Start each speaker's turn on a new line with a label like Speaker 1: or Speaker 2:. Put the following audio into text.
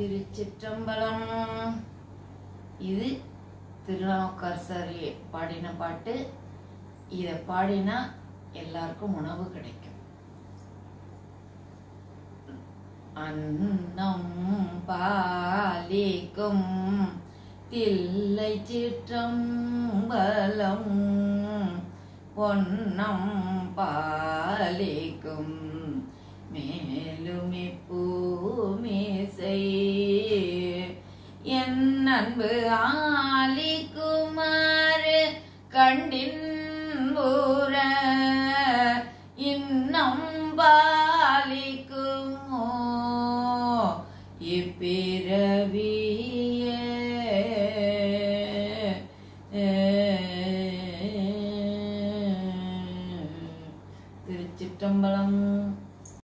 Speaker 1: திருச்சிற்றம்பலம். இது திருநாவுக்கரசர் பாடின பாட்டு. இதை பாடினா எல்லாருக்கும் உணவு கிடைக்கும். அன்னம் பாலிக்கும் தில்லை சிற்றம்பலம். பொன்னம் பாலிக்கும் என் அன்பு ஆலிக்குமாறு கண்டின் பூர இன்னம் பாலிக்குமோ? இப்பிறவியே. திருச்சிற்றம்பலம்